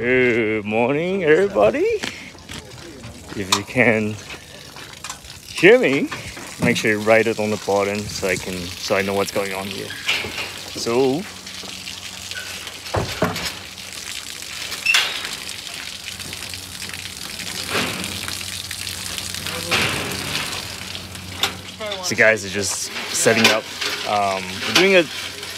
Good morning, everybody. If you can hear me, make sure you write it on the bottom so I can so I know what's going on here. So So guys are just setting up. Um, we're doing a,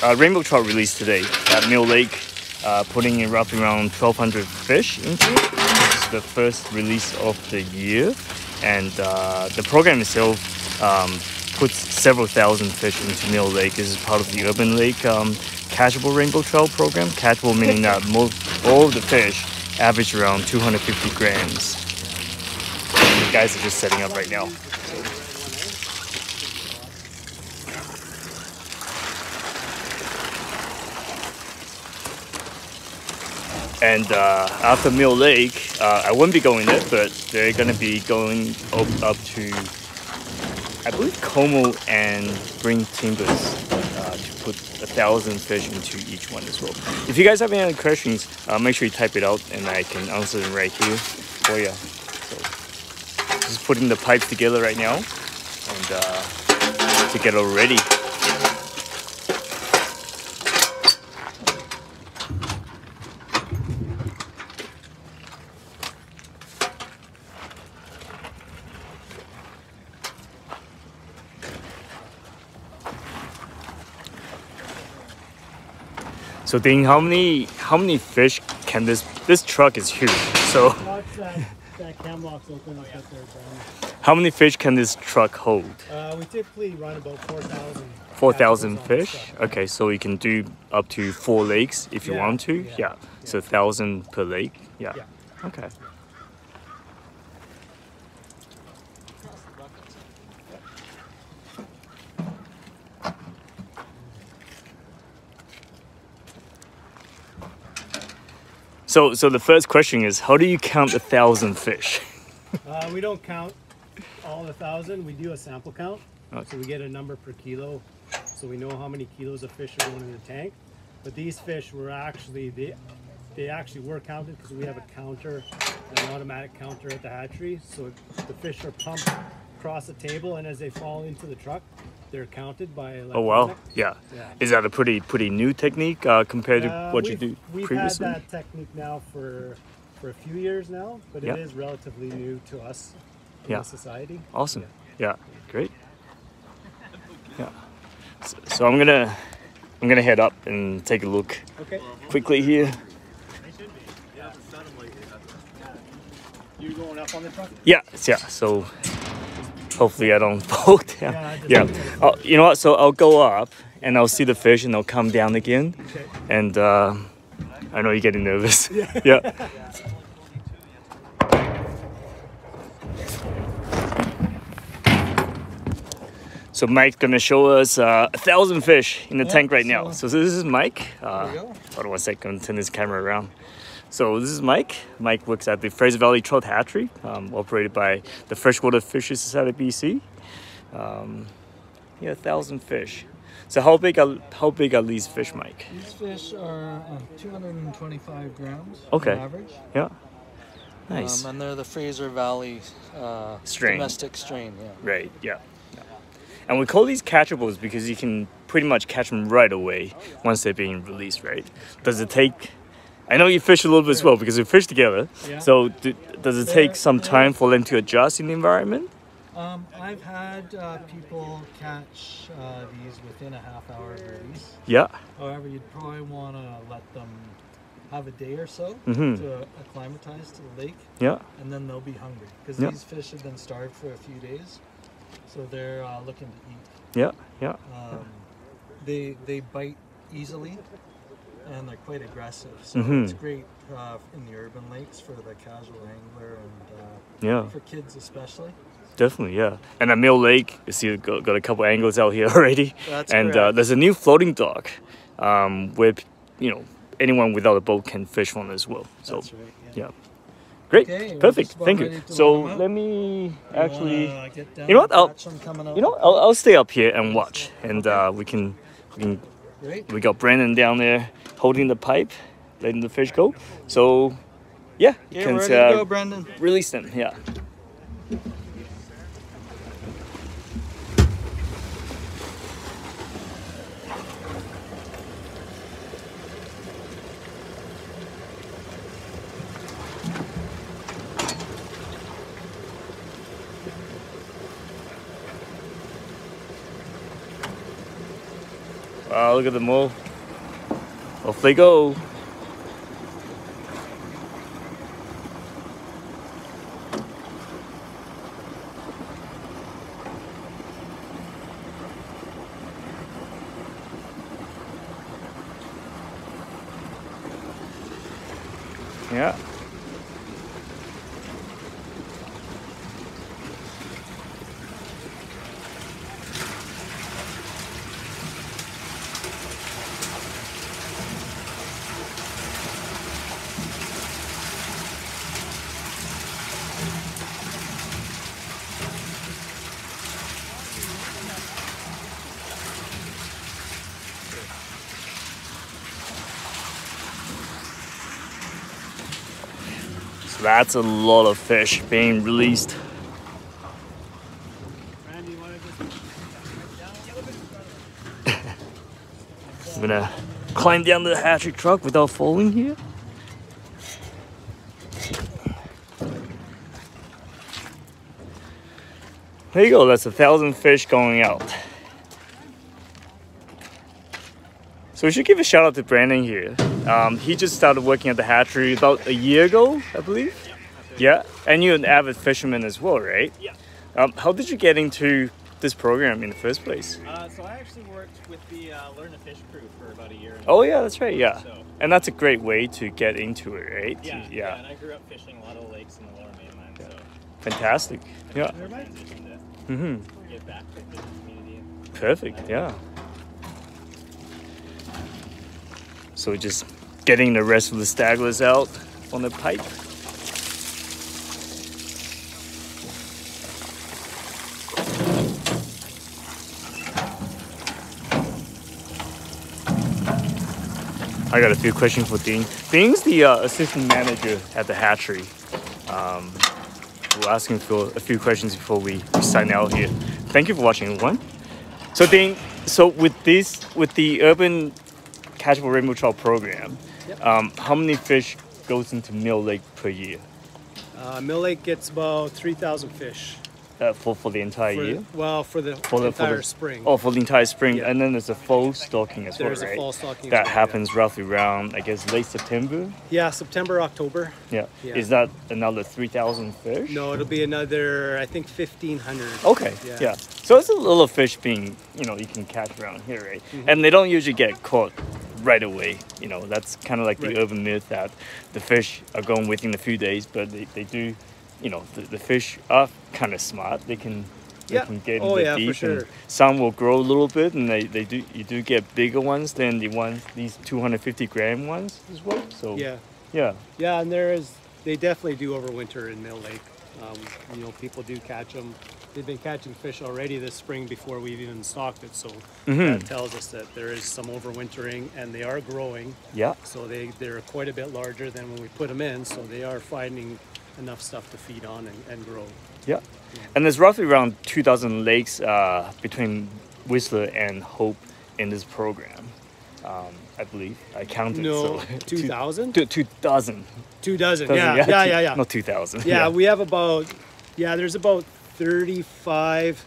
a rainbow trout release today at Mill Lake, uh, putting in roughly around 1,200 fish into it. It's the first release of the year, and uh, the program itself um, puts several thousand fish into Mill Lake. This is part of the Urban Lake um, catchable rainbow trout program. Catchable meaning that most all of the fish average around 250 grams. The guys are just setting up right now. And uh, after Mill Lake, uh, I won't be going there, but they're gonna be going up, up to, I believe, Como and Green Timbers uh, to put a thousand fish into each one as well. If you guys have any questions, uh, make sure you type it out and I can answer them right here for you. So, just putting the pipes together right now and uh, to get it ready. So Dean, how many how many fish can this this truck is huge. So that, that open up at there, Brian. how many fish can this truck hold? Uh, we typically run about 4,000. Four thousand catches on the fish. Okay, so you can do up to four lakes if you Yeah, want to. yeah, Yeah. So thousand per lake. Yeah. Yeah. Okay. So, so the first question is, how do you count a thousand fish? Uh, we don't count all the thousand. We do a sample count. Okay. So we get a number per kilo. So we know how many kilos of fish are going in the tank. But these fish were actually, they, they actually were counted because we have a counter, an automatic counter at the hatchery. So the fish are pumped across the table and as they fall into the truck, they're counted by Oh wow, electronic. yeah. Yeah. Is that a pretty pretty new technique uh, compared to Uh, what you we've- do We've previously? had that technique now for for a few years now, but Yeah. it is relatively new to us in Yeah. society. Awesome. Yeah, great. Yeah. So, so I'm gonna I'm gonna head up and take a look Okay. quickly here. You going up on the truck? Yeah, yeah. So hopefully I don't fall down. Yeah, Yeah. You know what? So I'll go up and I'll see the fish and they'll come down again. Okay. And uh, I know you're getting nervous. yeah. So Mike's gonna show us uh, a thousand fish in the tank right now. So this is Mike. Uh, hold on one second, turn this camera around. So this is Mike. Mike works at the Fraser Valley Trout Hatchery, um, operated by the Freshwater Fisheries Society BC. Um, yeah, a thousand fish. So how big are how big are these fish, Mike? These fish are uh, 225 grams Okay. on average. Yeah. Nice. Um, and they're the Fraser Valley uh, Strain. domestic strain. Yeah. Right, yeah. yeah. And we call these catchables because you can pretty much catch them right away once they're being released, right? Does it take? I know you fish a little bit as well because we fish together. Yeah. So do, does it take some time for them to adjust in the environment? Um, I've had uh, people catch uh, these within a half hour of release. Yeah. However, you'd probably want to let them have a day or so Mhm. to acclimatize to the lake, Yeah. and then they'll be hungry because Yeah. these fish have been starved for a few days, so they're uh, looking to eat. Yeah. Yeah. Um, they they bite easily, and they're quite aggressive. So Mhm. it's great uh, in the urban lakes for the casual angler and Yeah. uh, for kids especially. Definitely. Yeah. And at Mill Lake, you see, got, got a couple angles out here already. That's and uh, there's a new floating dock, um, where you know anyone without a boat can fish on as well. So That's right. Yeah. yeah. Great. Okay, Perfect. Thank you. So let 'em out. let me You actually. wanna get down you know what, I'll- catch 'em coming out You know, I'll. I'll stay up here and watch, and uh, we can, we can. Great. We got Brandon down there holding the pipe, letting the fish go. So yeah, you Okay, can uh, go, Brendan. release them. Yeah. Wow, look at them all. Off they go. Yeah. That's a lot of fish being released. I'm gonna climb down the hatchery truck without falling here. There you go, that's a thousand fish going out. So we should give a shout out to Brandon here. Um, he just started working at the hatchery about a year ago, I believe. Yeah, and you're an avid fisherman as well, right? Yeah. Um, how did you get into this program in the first place? Uh, so I actually worked with the uh, Learn to Fish crew for about a year. And Oh yeah, that's right. Yeah, So- and that's a great way to get into it, right? yeah, To- yeah. And I grew up fishing a lot of lakes in the Lower Mainland, so fantastic. Yeah, I transitioned to hmm give back to the fishing community. perfect. Yeah. So just getting the rest of the stagglers out on the pipe. I got a few questions for Dean. Dean's the uh, assistant manager at the hatchery. Um, we'll ask him for a few questions before we sign out here. Thank you for watching, everyone. So Dean, so with this, with the urban catchable rainbow trout program, um, how many fish goes into Mill Lake per year Uh, Mill Lake gets about 3,000 fish. Uh, for for the entire For, year? well, for the For the- for the- spring. Oh, for the entire spring, Yeah. and then there's a fall stocking as There's well, a fall stocking That well, yeah. happens roughly around, I guess, late September. Yeah, September, October. Yeah. Yeah. Is that another three thousand fish? No, it'll be another, I think, 1,500. Okay. Yeah. Yeah. So it's a little fish being, you know, you can catch around here, right? Mm-hmm. And they don't usually get caught right away. You know, that's kind of like the urban myth that the fish are gone within a few days, but they, they do, you know, the, the fish are kind of smart. They can. They Yeah. can get in Oh, the yeah, deep, and some will grow a little bit, and they, they do you do get bigger ones than the ones these 250 gram ones as well. So Yeah. yeah, Yeah, and there is, they definitely do overwinter in Mill Lake. Um, you know, people do catch them. They've been catching fish already this spring before we've even stocked it. So Mm-hmm. that tells us that there is some overwintering and they are growing. yeah. So they, they're quite a bit larger than when we put them in. So they are finding enough stuff to feed on and, and grow. Yeah. And there's roughly around 2,000 lakes uh, between Whistler and Hope in this program. Um, I believe I counted. No, so 2,000? Two, 2,000. Two dozen. Dozen, Yeah, yeah, two- yeah, yeah. Not 2,000. Yeah, we have about yeah, there's about 35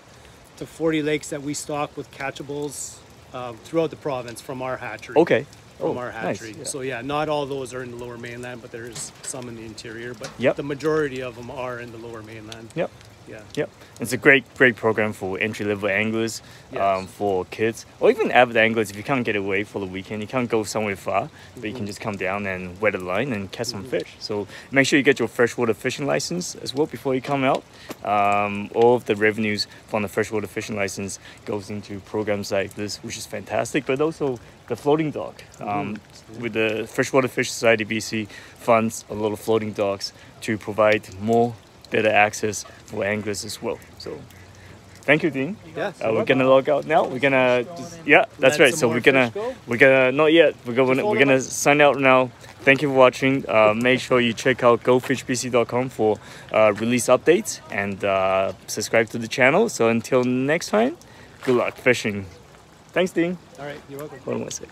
to 40 lakes that we stock with catchables um, throughout the province from our hatchery. Okay. Oh, from Oh, our nice, hatchery. yeah. So yeah, not all those are in the lower mainland, but there's some in the interior. But Yep. the majority of them are in the lower mainland. Yep. Yeah. Yep. It's a great, great program for entry level anglers, Yes. um, for kids, or even avid anglers. If you can't get away for the weekend, you can't go somewhere far, but you Mm-hmm. can just come down and wet a line and catch some fish. So make sure you get your freshwater fishing license as well before you come out. Um, all of the revenues from the freshwater fishing license goes into programs like this, which is fantastic, but also the floating dock. Um, With the Freshwater Fish Society BC funds a lot of floating docks to provide more better access for anglers as well. So thank you, Dean. Yeah. Uh, we're gonna log out now. We're gonna, just, yeah, that's right. So we're gonna, go? we're gonna, not yet. We're gonna, we're gonna sign out now. Thank you for watching. Uh, make sure you check out gofishbc.com for uh, release updates and uh, subscribe to the channel. So until next time, good luck fishing. Thanks, Dean. All right. You're welcome. What am I saying?